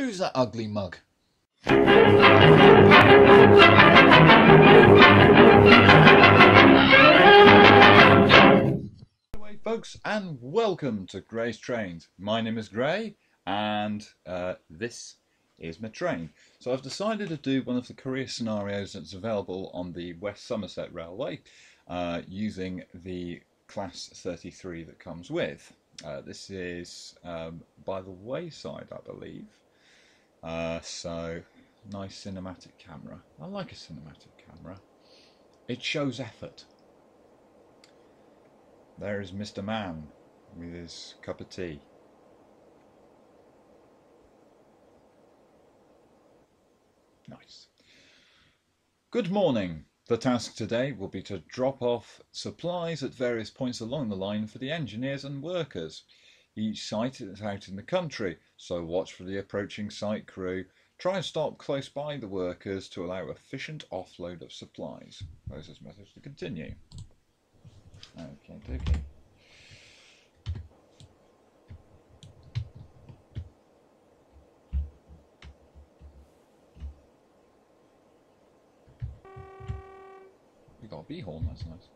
Who's that ugly mug? Anyway, folks, and welcome to Grey's Trains. My name is Gray, and uh, this is my train. So I've decided to do one of the career scenarios that's available on the West Somerset Railway uh, using the Class 33 that comes with. Uh, this is um, by the wayside, I believe. Uh, so, nice cinematic camera. I like a cinematic camera. It shows effort. There is Mr. Man with his cup of tea. Nice. Good morning. The task today will be to drop off supplies at various points along the line for the engineers and workers. Each site is out in the country, so watch for the approaching site crew. Try and stop close by the workers to allow efficient offload of supplies. Process message to continue. Okay, okay. We got a bee horn, that's nice.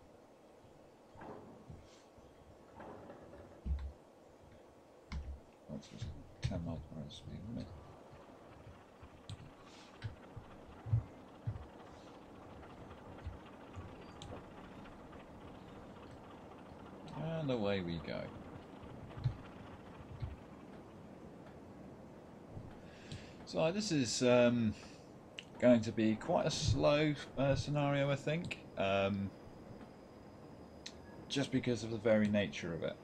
That's just 10 miles per hour speed, isn't? And away we go. So this is um, going to be quite a slow uh, scenario, I think, um, just because of the very nature of it.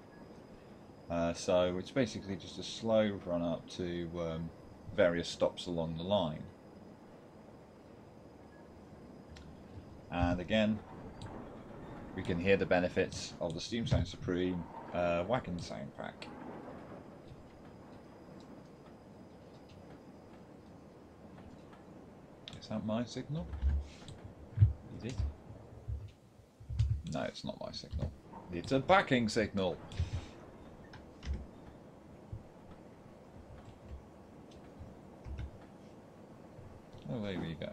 Uh, so it's basically just a slow run up to um, various stops along the line. And again, we can hear the benefits of the Steam Sound Supreme uh, Wagon Sound Pack. Is that my signal? Is it? No, it's not my signal. It's a backing signal. Away we go.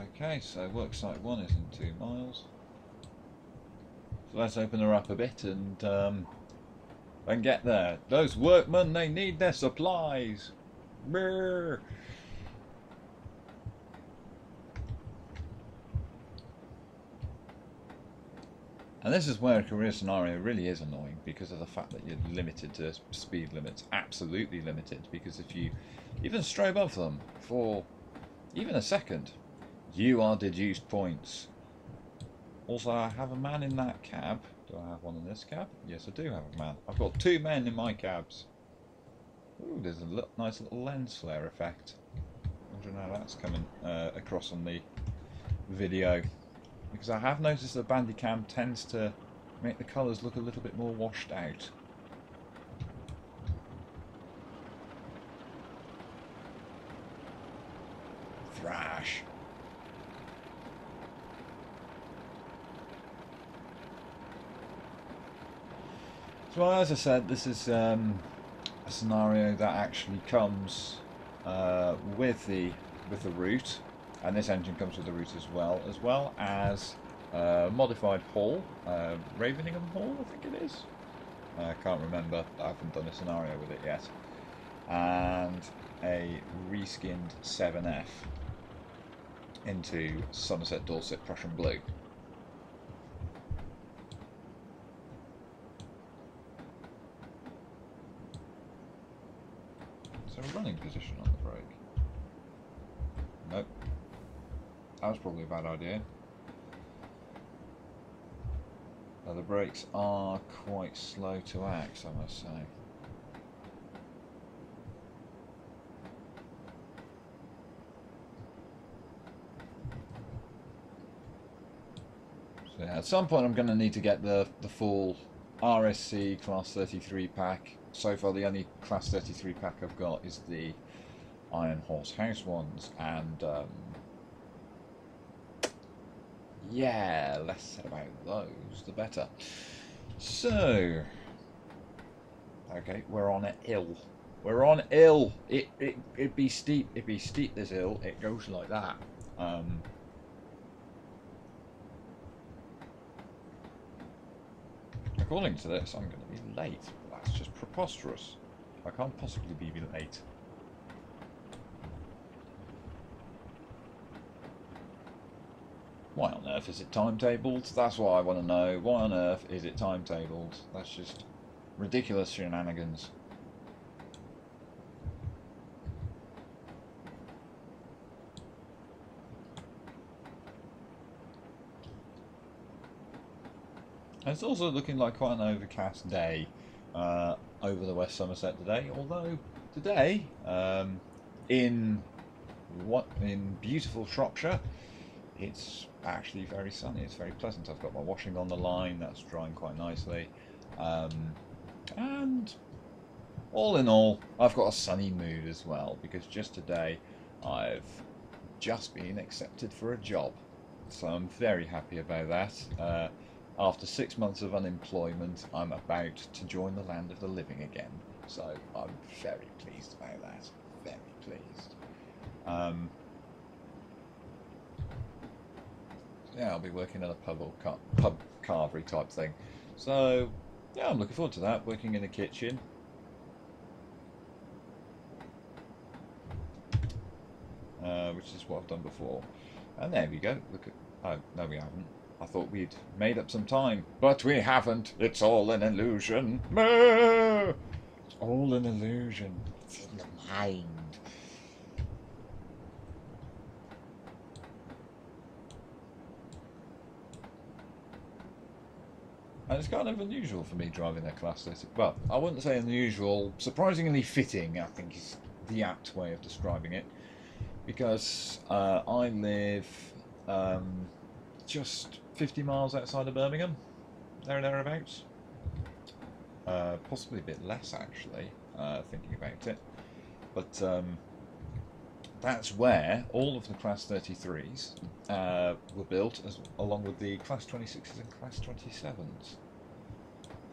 Okay, so worksite one is in two miles. So let's open her up a bit and um, and get there. Those workmen, they need their supplies. Brrr. And this is where a career scenario really is annoying because of the fact that you're limited to speed limits, absolutely limited. Because if you even stray above them for even a second, you are deduced points. Also, I have a man in that cab. Do I have one in this cab? Yes, I do have a man. I've got two men in my cabs. Ooh, there's a nice little lens flare effect. I know how that's coming uh, across on the video. Because I have noticed that Bandicam tends to make the colours look a little bit more washed out. Thrash. So as I said, this is um, a scenario that actually comes uh, with the with the route, and this engine comes with the route as well, as well as uh, modified Hall, uh, Raveningham Hall, I think it is. I can't remember. I haven't done a scenario with it yet. And a reskinned 7F into Somerset Dorset Prussian Blue. There a running position on the brake? Nope. That was probably a bad idea. Uh, the brakes are quite slow to act, I must say. So yeah, at some point I'm going to need to get the, the full RSC Class 33 pack. So far the only Class 33 pack I've got is the Iron Horse House ones, and um, yeah, less said about those, the better. So, okay, we're on an hill. We're on hill. It it it be steep. It be steep. This hill. It goes like that. Um, according to this, I'm going to be late. That's just preposterous. I can't possibly be late. Why on earth is it timetabled? That's what I want to know. Why on earth is it timetabled? That's just ridiculous shenanigans. it's also looking like quite an overcast day uh, over the West Somerset today. Although today, um, in what in beautiful Shropshire, it's actually very sunny. It's very pleasant. I've got my washing on the line. That's drying quite nicely. Um, and all in all, I've got a sunny mood as well because just today I've just been accepted for a job. So I'm very happy about that. Uh, after six months of unemployment, I'm about to join the land of the living again. So I'm very pleased about that. Very pleased. Um, yeah, I'll be working at a pub or car- pub carvery type thing. So, yeah, I'm looking forward to that. Working in the kitchen. Uh, which is what I've done before. And there we go. Look at. Oh, no, we haven't. I thought we'd made up some time, but we haven't. It's all an illusion. It's all an illusion. It's in the mind. And it's kind of unusual for me driving a Class 30. Well, I wouldn't say unusual. Surprisingly fitting, I think, is the apt way of describing it. Because uh, I live um, just 50 miles outside of Birmingham, there and thereabouts. Uh, possibly a bit less, actually, uh, thinking about it. But um, that's where all of the Class 33s uh, were built, as, along with the Class 26s and Class 27s.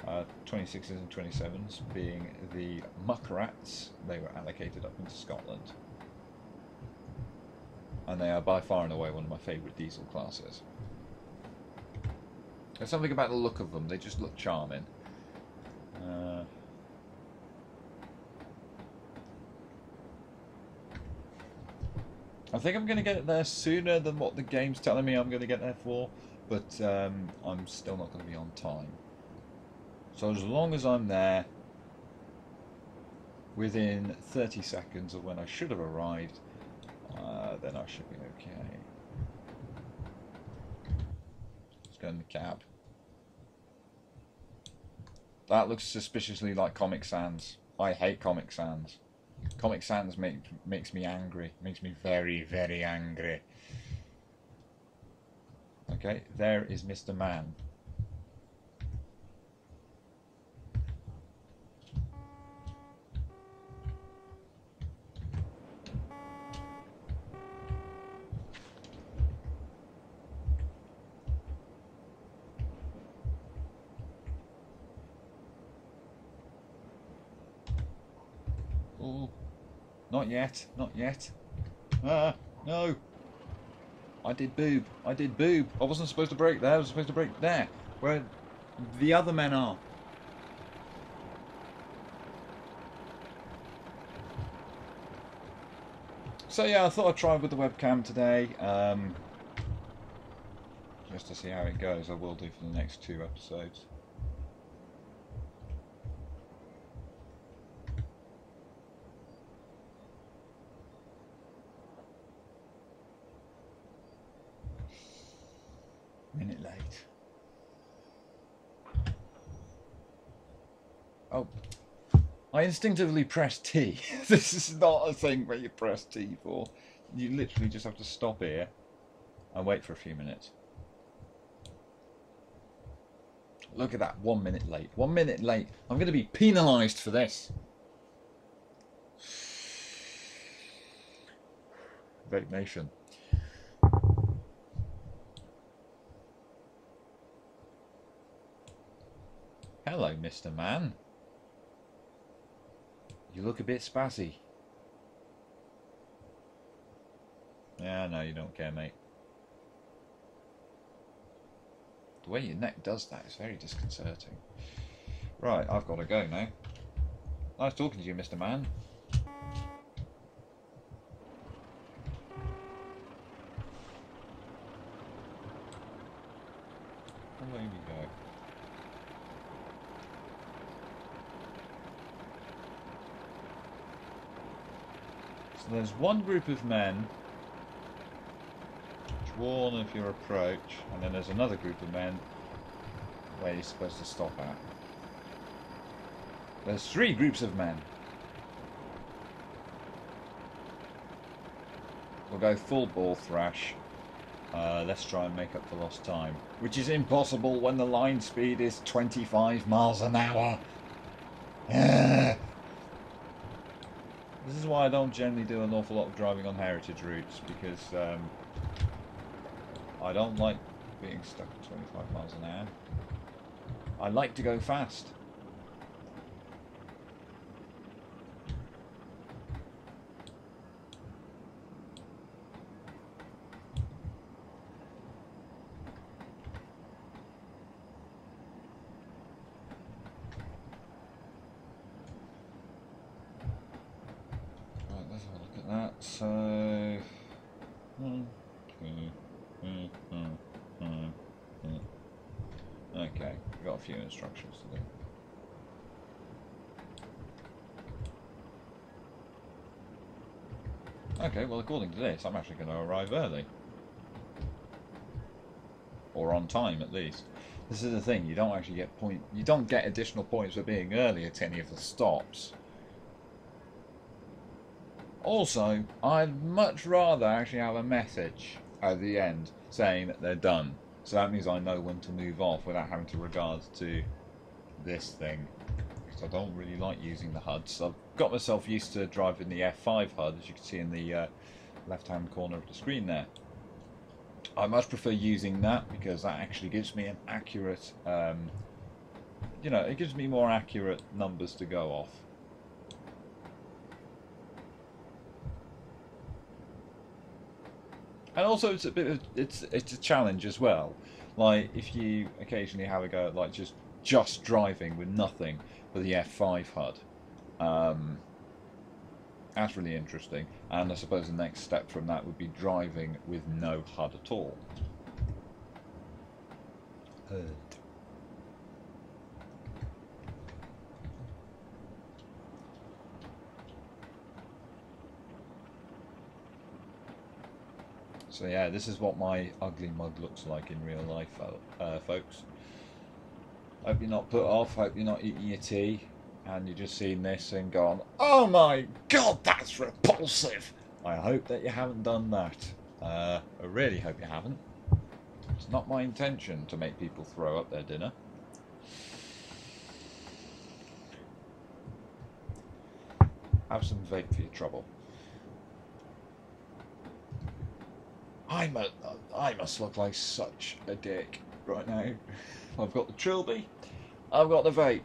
Uh, 26s and 27s being the Muckrats, they were allocated up into Scotland. And they are by far and away one of my favourite diesel classes. There's something about the look of them, they just look charming. Uh, I think I'm going to get it there sooner than what the game's telling me I'm going to get there for, but um, I'm still not going to be on time. So as long as I'm there within 30 seconds of when I should have arrived, uh, then I should be okay. Let's go in the cab. That looks suspiciously like Comic Sans. I hate Comic Sans. Comic Sans make, makes me angry. Makes me very, very angry. Okay, there is Mr. Man. Not yet. Not yet. Ah, no. I did boob. I did boob. I wasn't supposed to brake there. I was supposed to brake there. Where the other men are. So yeah, I thought I'd try with the webcam today. Um, just to see how it goes. I will do for the next two episodes. minute late. Oh, I instinctively press T. this is not a thing where you press T for. You literally just have to stop here and wait for a few minutes. Look at that, one minute late. One minute late. I'm going to be penalised for this. Vape Nation. Hello, Mr. Man. You look a bit spazzy. Yeah, no, you don't care, mate. The way your neck does that is very disconcerting. Right, I've got to go now. Nice talking to you, Mr. Man. Away we go. So there's one group of men warn of your approach, and then there's another group of men where you're supposed to stop at. There's three groups of men. We'll go full ball thrash. Uh, let's try and make up for lost time. Which is impossible when the line speed is 25 miles an hour. Yeah. This is why I don't generally do an awful lot of driving on heritage routes because um, I don't like being stuck at 25 miles an hour. I like to go fast. Right, let's have a look at that. So, hmm, hmm, hmm, hmm, hmm, hmm. okay, we've got a few instructions to do. Okay, well, according to this, I'm actually going to arrive early. Or on time, at least. This is the thing, you don't actually get point. You don't get additional points for being early at any of the stops. Also, I'd much rather actually have a message at the end saying that they're done. So that means I know when to move off without having to regard to this thing. Because I don't really like using the HUDs. I've got myself used to driving the F5 HUD, as you can see in the uh, left-hand corner of the screen there. I much prefer using that because that actually gives me an accurate, um, you know, it gives me more accurate numbers to go off. and also it's a bit of it's it's a challenge as well like if you occasionally have a go at like just just driving with nothing but the F5 HUD um, that's really interesting. And I suppose the next step from that would be driving with no HUD at all. So yeah, this is what my ugly mug looks like in real life, uh, folks. Hope you're not put off. Hope you're not eating your tea, and you're just seeing this and gone, "Oh my God, that's repulsive." I hope that you haven't done that. Uh, I really hope you haven't. It's not my intention to make people throw up their dinner. Have some vape for your trouble. I must, I must look like such a dick right now. I've got the trilby, I've got the vape.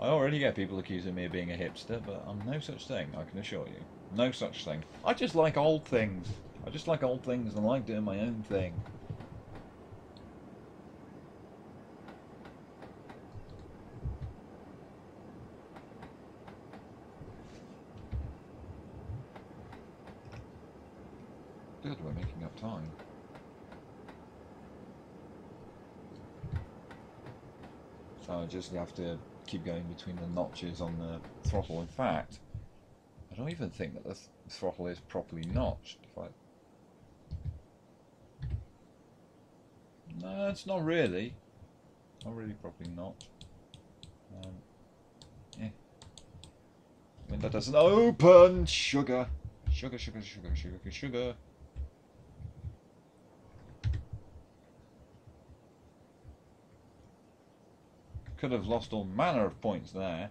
I already get people accusing me of being a hipster, but I'm no such thing, I can assure you. No such thing. I just like old things. I just like old things and like doing my own thing. Good, we're making up time. So I just have to keep going between the notches on the throttle. In fact, I don't even think that the th throttle is properly notched. If I... No, it's not really. Not really properly notched. Um, yeah. Window doesn't open! Sugar! Sugar, sugar, sugar, sugar, sugar. could have lost all manner of points there.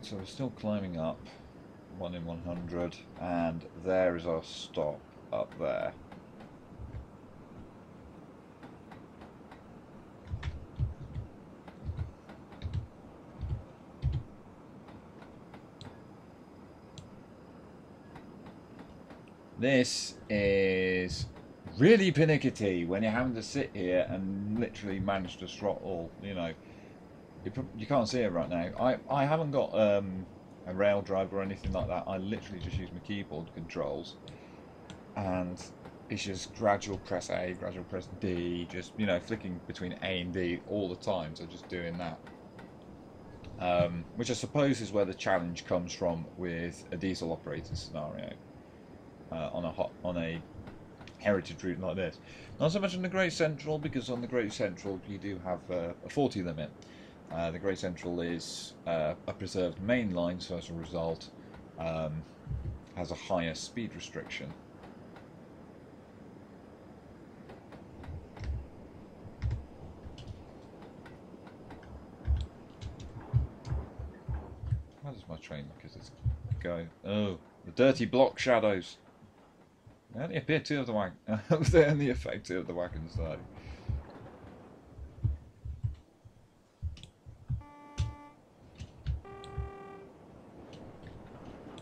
So we're still climbing up, 1 in 100, and there is our stop up there. This is really pinickety when you're having to sit here and literally manage to throttle, you know. You, you can't see it right now. I, I haven't got um, a rail driver or anything like that. I literally just use my keyboard controls. And it's just gradual press A, gradual press D, just, you know, flicking between A and D all the time. So just doing that. Um, which I suppose is where the challenge comes from with a diesel operated scenario uh, on a hot, on a heritage route like this. Not so much on the Great Central because on the Great Central you do have uh, a 40 limit. Uh, the Great Central is uh, a preserved main line, so as a result, um, has a higher speed restriction. Where does my train as it's going? Oh, the dirty block shadows. Only appear two of the wagon. only affect two of the wagons though.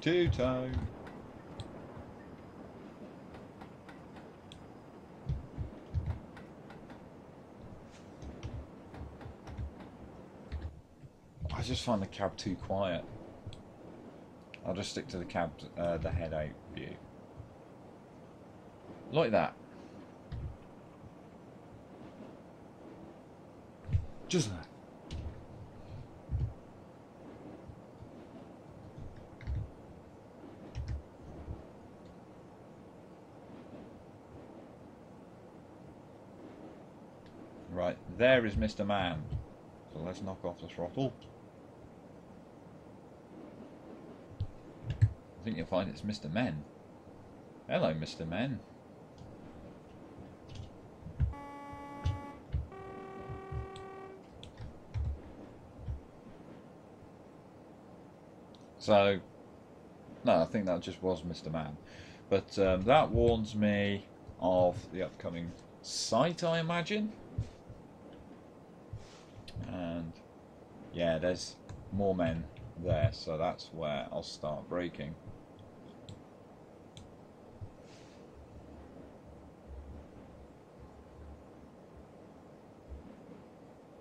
Two tone. I just find the cab too quiet. I'll just stick to the cab, uh, the head out view. Like that. Just that. Right, there is Mr. Man. So let's knock off the throttle. I think you'll find it's Mr. Men. Hello, Mr. Men. So, no, I think that just was Mr. Man. But um, that warns me of the upcoming site, I imagine. And yeah, there's more men there, so that's where I'll start braking.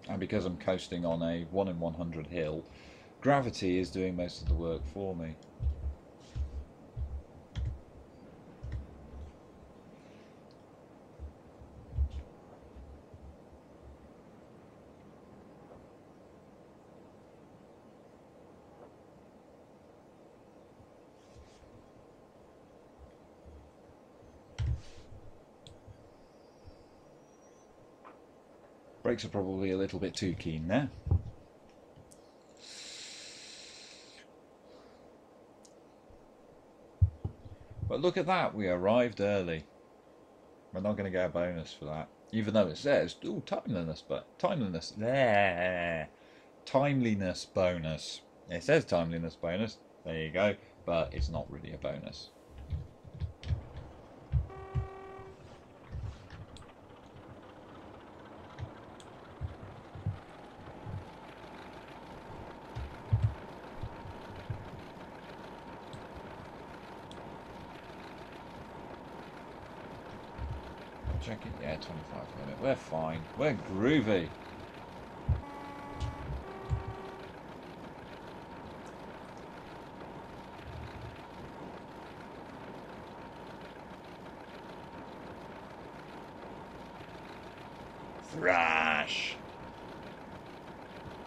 And because I'm coasting on a 1 in 100 hill, gravity is doing most of the work for me. Brakes are probably a little bit too keen there. Look at that, we arrived early. We're not going to get a bonus for that. Even though it says, oh, timeliness, but timeliness, there, timeliness bonus. It says timeliness bonus, there you go, but it's not really a bonus. Check it, yeah, 25 minute. We're fine. We're groovy. Thrash!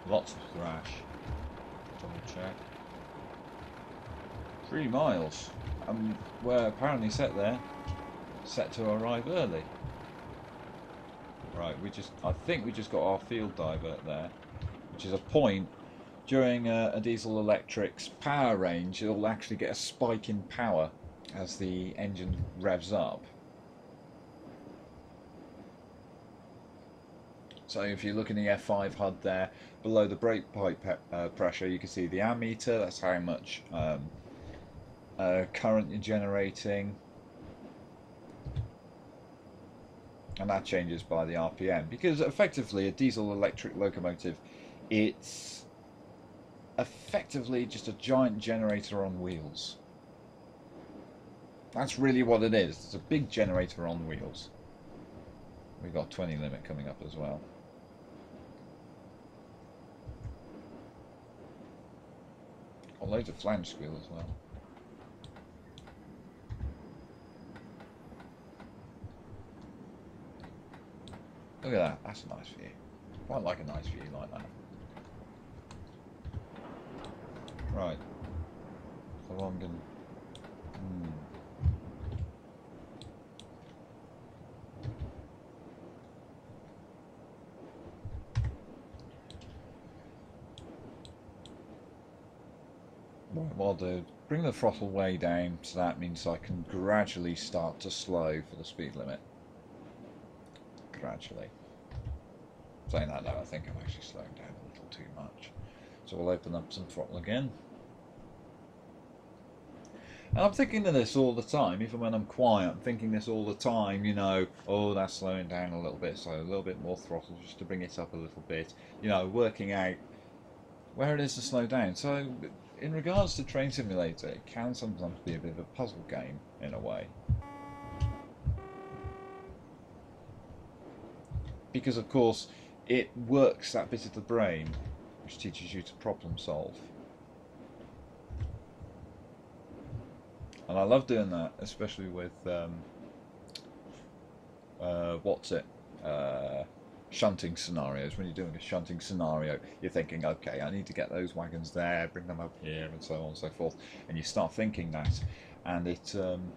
Lots of thrash. Double check. Three miles. Um, we're apparently set there. Set to arrive early. Right, we just, I think we just got our field divert there, which is a point during a, a diesel electric's power range, it'll actually get a spike in power as the engine revs up. So if you look in the F5 HUD there, below the brake pipe uh, pressure, you can see the ammeter. That's how much um, uh, current you're generating, and that changes by the RPM because effectively a diesel electric locomotive, it's effectively just a giant generator on wheels. That's really what it is. It's a big generator on wheels. We've got 20 limit coming up as well. Got loads of flange squeal as well. Look at that, that's a nice view. Quite like a nice view like that. Right. So I'm going hmm. Right, well, do bring the throttle way down, so that means I can gradually start to slow for the speed limit gradually. Saying that though, I think I'm actually slowing down a little too much. So we'll open up some throttle again. And I'm thinking of this all the time, even when I'm quiet, I'm thinking this all the time, you know, oh, that's slowing down a little bit, so a little bit more throttle just to bring it up a little bit, you know, working out where it is to slow down. So, in regards to Train Simulator, it can sometimes be a bit of a puzzle game, in a way. Because of course it works that bit of the brain which teaches you to problem solve. And I love doing that, especially with um, uh, what's it, uh, shunting scenarios. When you're doing a shunting scenario, you're thinking, okay, I need to get those wagons there, bring them up here, and so on and so forth. And you start thinking that, and it um,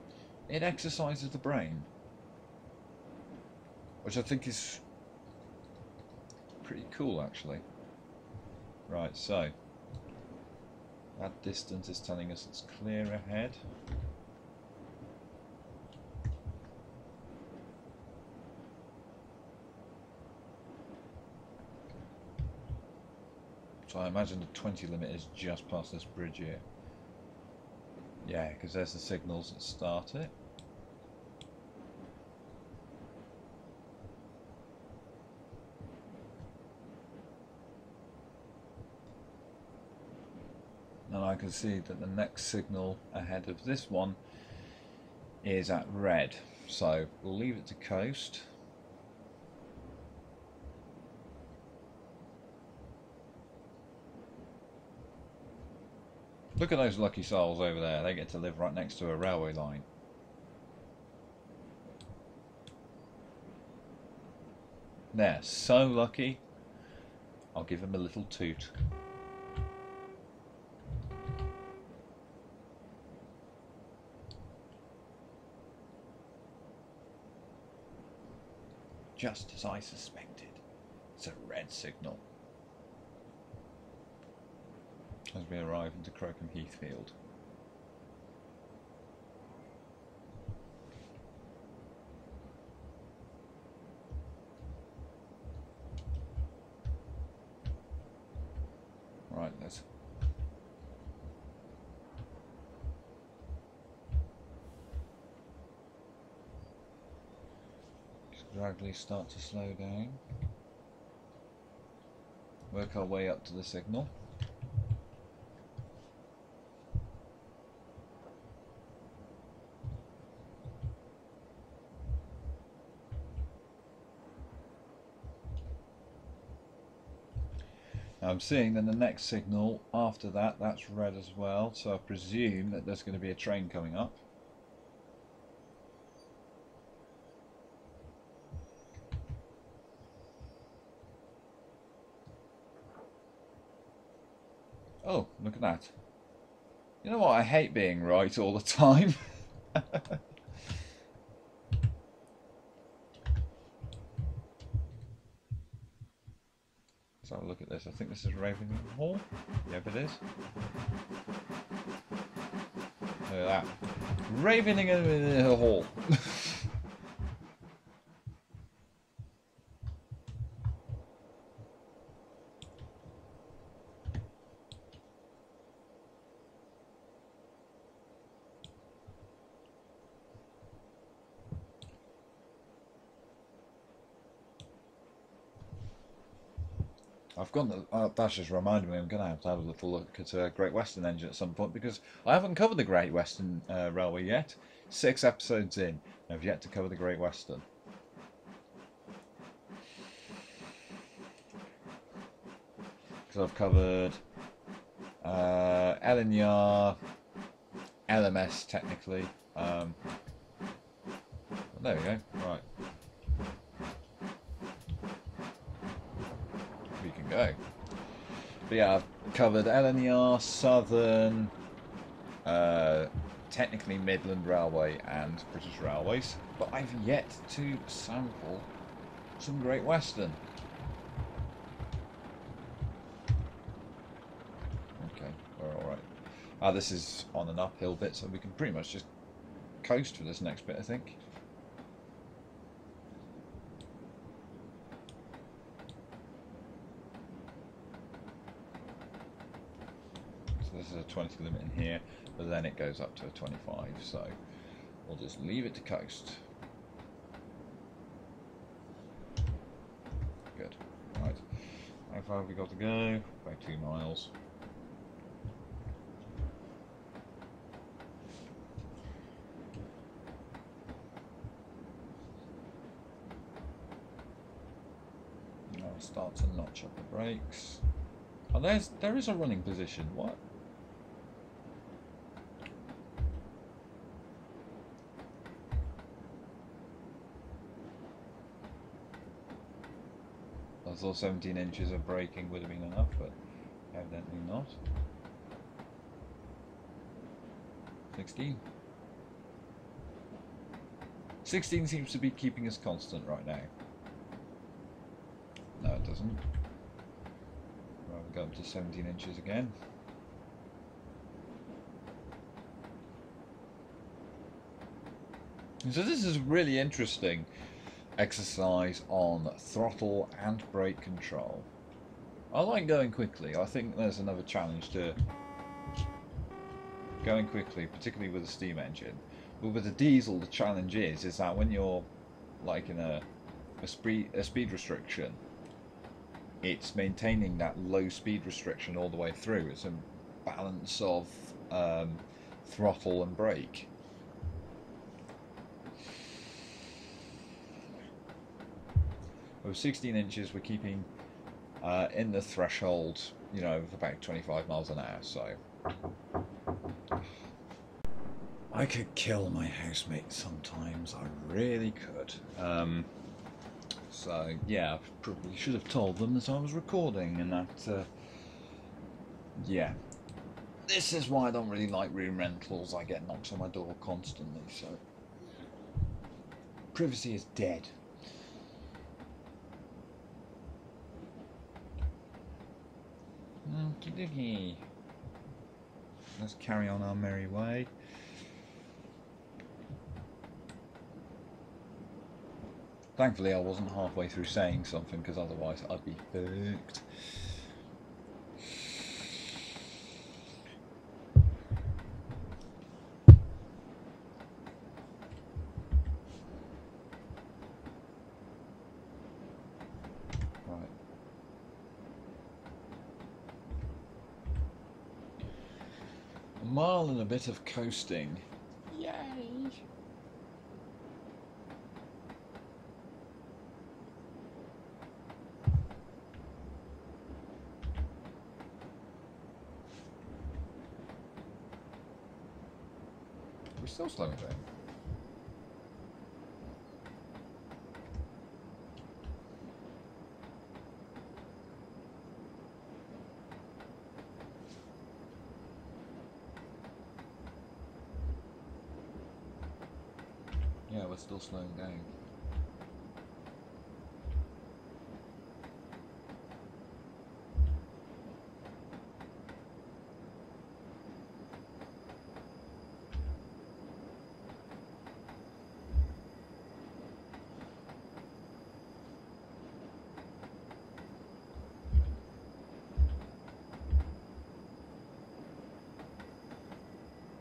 it exercises the brain, which I think is pretty cool actually. Right, so that distance is telling us it's clear ahead. So I imagine the 20 limit is just past this bridge here. Yeah, because there's the signals that start it. Can see that the next signal ahead of this one is at red so we'll leave it to coast Look at those lucky souls over there, they get to live right next to a railway line. They're so lucky, I'll give them a little toot. Just as I suspected. It's a red signal. As we arrive into Crowcombe Heathfield. Right, let's gradually start to slow down. Work our way up to the signal. Now I'm seeing then the next signal after that, that's red as well, so I presume that there's going to be a train coming up. Oh, look at that. You know what? I hate being right all the time. Let's have a look at this. I think this is Raven Hall. Yep, it is. Look at that. Ravening Hall. I've got the, uh, that's just reminded me I'm going to have to have a little look at uh, Great Western Engine at some point because I haven't covered the Great Western uh, Railway yet. Six episodes in, I've yet to cover the Great Western. Because I've covered uh, LNR, LMS technically. Um, there we go. Right. We can go. But yeah, I've covered LNER, Southern, uh, technically Midland Railway and British Railways, but I've yet to sample some Great Western. Okay, we're alright. Ah, this is on an uphill bit, so we can pretty much just coast for this next bit, I think. So this is a 20 limit in here, but then it goes up to a 25, so we'll just leave it to coast. Good. Right. How far have we got to go? About two miles. I'll start to notch up the brakes. Oh, there's there is a running position. What? Thought 17 inches of braking would have been enough, but evidently not. 16. 16 seems to be keeping us constant right now. No, it doesn't. Right, we go up to 17 inches again. So this is really interesting exercise on throttle and brake control. I like going quickly. I think there's another challenge to going quickly, particularly with a steam engine. But with a diesel, the challenge is is that when you're like in a a speed a speed restriction, it's maintaining that low speed restriction all the way through. It's a balance of um, throttle and brake. With 16 inches, we're keeping uh, in the threshold, you know, of about 25 miles an hour. So I could kill my housemate sometimes. I really could. Um, so yeah, I probably should have told them that I was recording and that. Uh, yeah, this is why I don't really like room rentals. I get knocks on my door constantly. So privacy is dead. Okie dokie. Let's carry on our merry way. Thankfully, I wasn't halfway through saying something because otherwise I'd be hooked. Right. A mile and a bit of coasting. Yay! We're still slowing down. Yeah, we're still slowing down.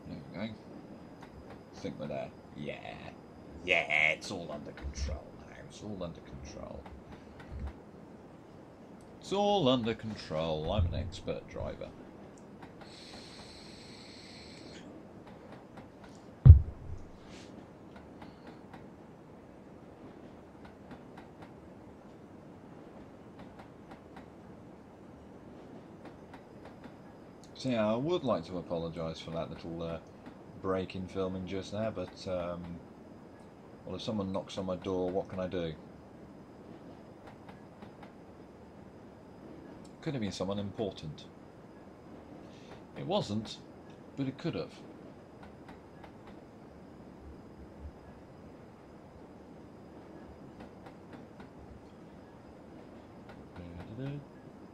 There we go. think we're there. Yeah. Yeah, it's all under control now. It's all under control. It's all under control. I'm an expert driver. So yeah, I would like to apologise for that little uh, break in filming just now, but um, well, if someone knocks on my door, what can I do? Could have been someone important. It wasn't, but it could have. Right,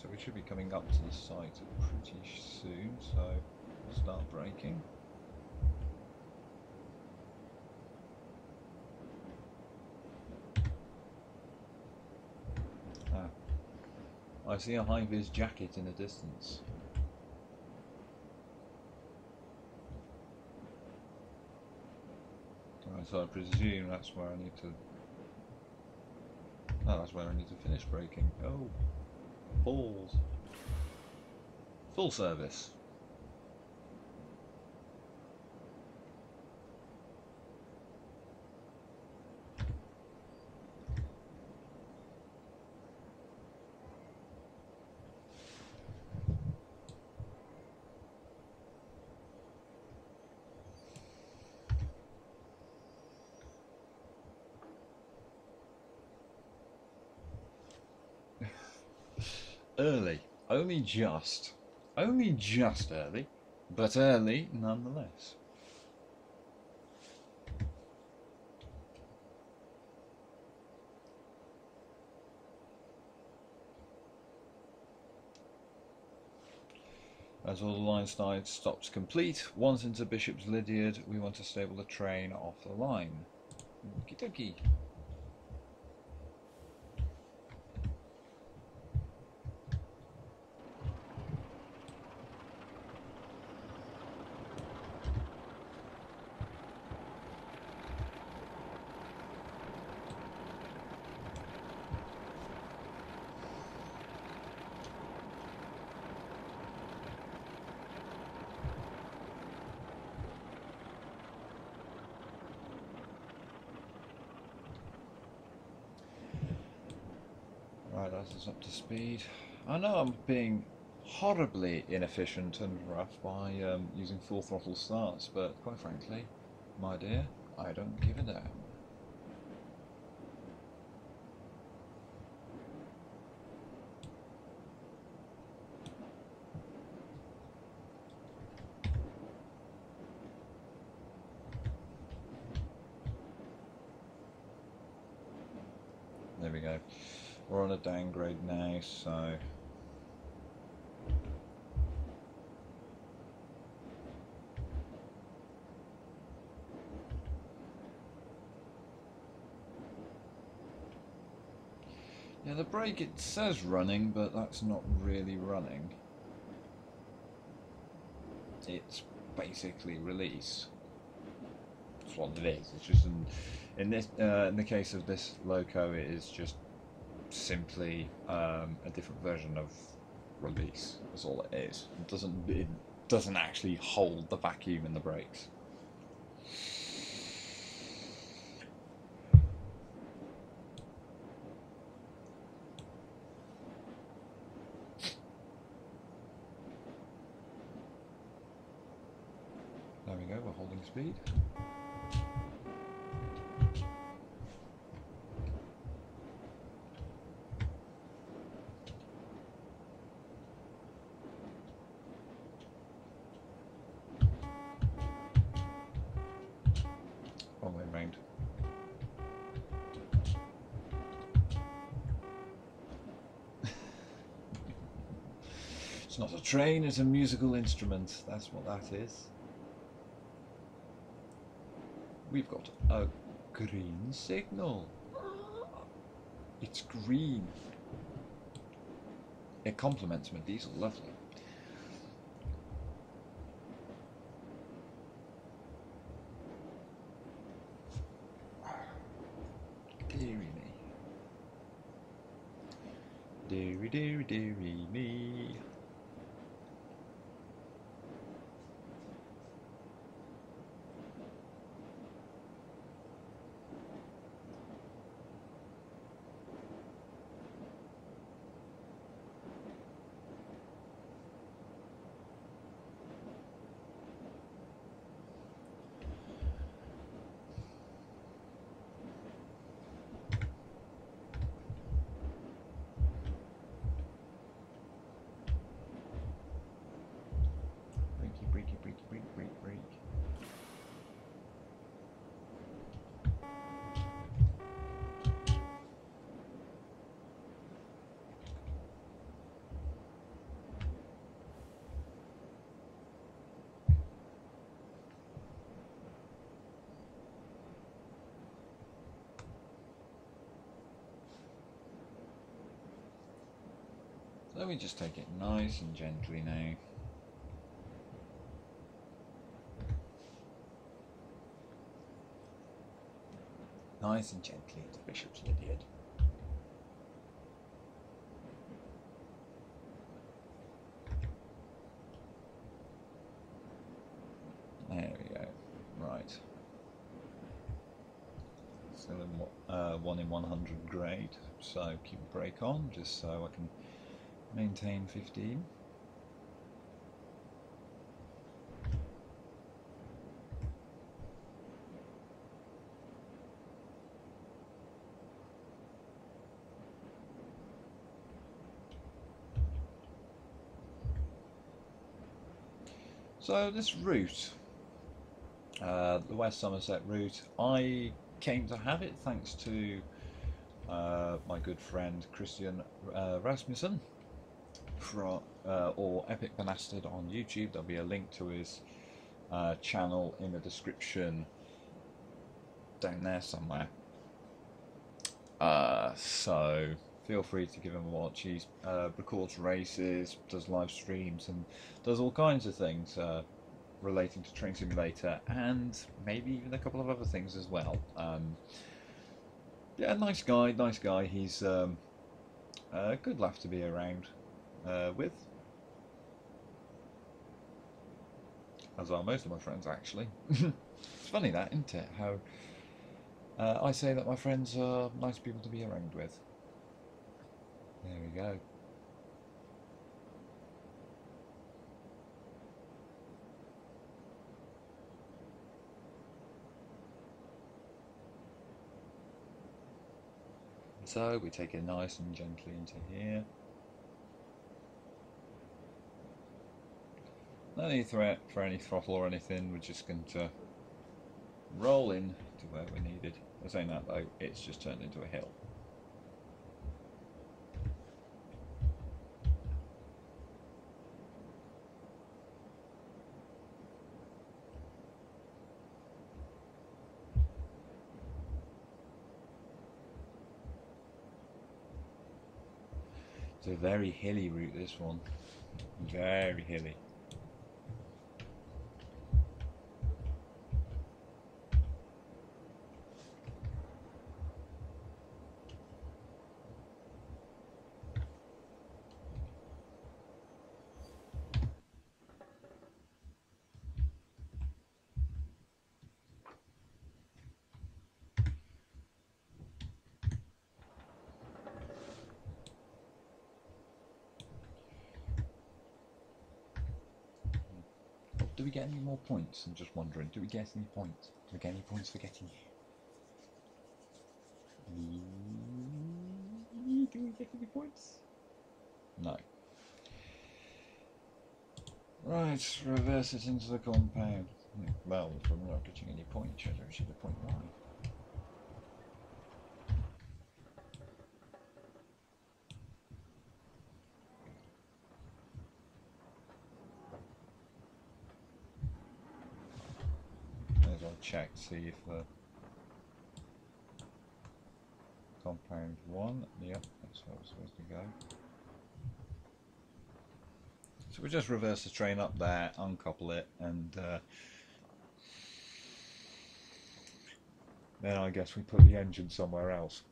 so we should be coming up to the site pretty soon, so start braking. Ah, I see a high-vis jacket in the distance. Right, so I presume that's where I need to... Oh, that's where I need to finish braking. Oh! Balls. Full service. Early, only just, only just early, but early nonetheless. As all the line side stops complete, once into Bishop's Lydeard, we want to stable the train off the line. Okie dokie. That's us up to speed. I know I'm being horribly inefficient and rough by um, using full throttle starts, but quite frankly, my dear, I don't give a damn. There we go. We're on a so Yeah, the brake it says running, but that's not really running. It's basically release. That's what it is. It's just in this uh, in the case of this loco, it is just simply um, a different version of release. That's all it is. It doesn't it doesn't actually hold the vacuum in the brakes. There we go, we're holding speed. It's not a train, it's a musical instrument. That's what that is. We've got a green signal. It's green. It complements my diesel lovely. Deary me. Deary, deary, deary me. Breaky, breaky, breaky, break, break, break. So me just take it nice and gently now. Nice and gently into Bishop's Lydeard. There we go. Right. Still in uh, 1 in 100 grade, so keep the brake on just so I can maintain 15. So this route, uh, the West Somerset route, I came to have it thanks to uh, my good friend Christian uh, Rasmussen, from, uh, or Epic Bastard on YouTube. There'll be a link to his uh, channel in the description down there somewhere. Uh, so feel free to give him a watch. He uh, records races, does live streams, and does all kinds of things uh, relating to Train Simulator, and maybe even a couple of other things as well. Um, yeah, nice guy, nice guy. He's um, a good laugh to be around uh, with, as are most of my friends actually. it's funny that, isn't it? How uh, I say that my friends are nice people to be around with. There we go. So we take it nice and gently into here. No need threat for any throttle or anything, we're just going to roll in to where we're needed. I'm saying that though, it's just turned into a hill. It's a very hilly route this one. Very hilly. We get any more points? I'm just wondering. Do we get any points? Do we get any points for getting here? Mm, do we get any points? No. Right, reverse it into the compound. Well, if I'm not getting any points, I don't see the point why. check to see if the compound one. Yep, that's where we're supposed to go. So we just reverse the train up there, uncouple it, and uh, then I guess we put the engine somewhere else.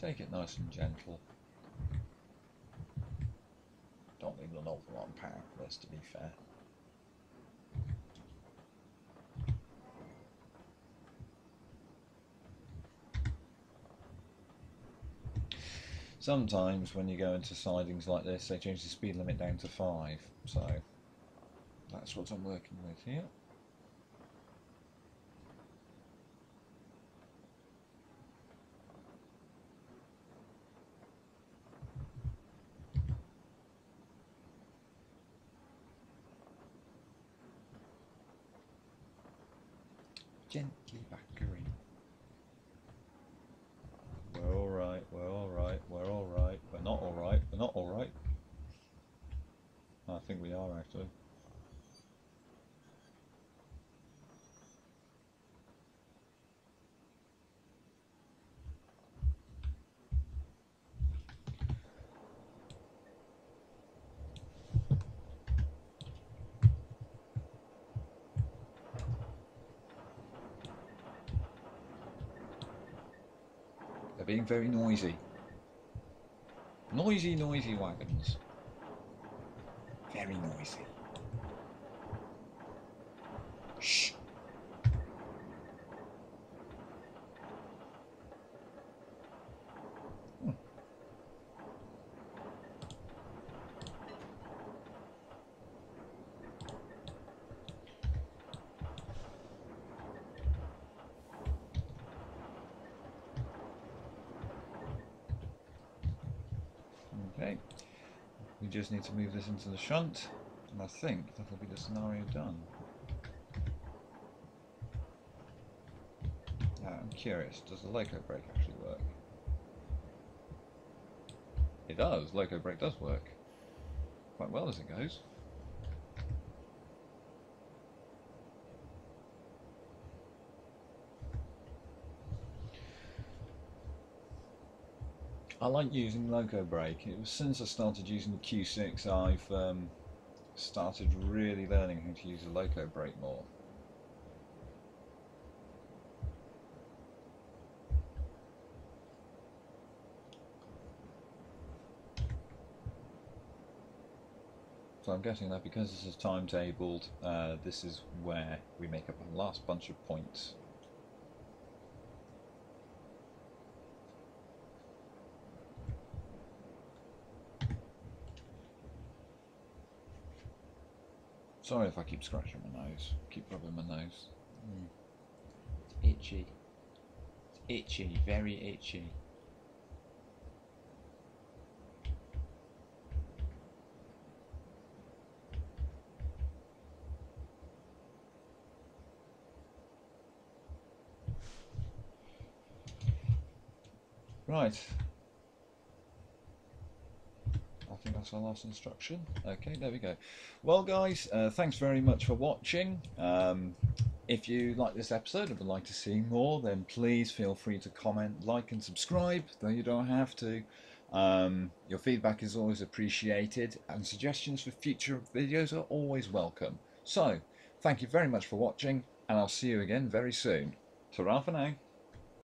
Take it nice and gentle. Don't need an awful lot of power for this, to be fair. Sometimes when you go into sidings like this, they change the speed limit down to 5, so that's what I'm working with here. gently back her in. We're alright, we're alright, we're alright, we're not alright, we're not alright. I think we are actually. They're being very noisy. Noisy, noisy wagons. Very noisy. Shh. Hmm. Okay, we just need to move this into the shunt, and I think that'll be the scenario done. Now, I'm curious, does the loco brake actually work? It does, loco brake does work. Quite well as it goes. I like using loco brake. It was since I started using the Q6 I've um, started really learning how to use the loco brake more. So I'm guessing that because this is timetabled, uh, this is where we make up the last bunch of points. Sorry if I keep scratching my nose, keep rubbing my nose. Mm. It's itchy. It's itchy, very itchy. Right. I think our last instruction. Okay, there we go. Well, guys, uh, thanks very much for watching. Um, if you like this episode and would like to see more, then please feel free to comment, like, and subscribe, though you don't have to. Um, your feedback is always appreciated, and suggestions for future videos are always welcome. So, thank you very much for watching, and I'll see you again very soon. Ta-ra for now.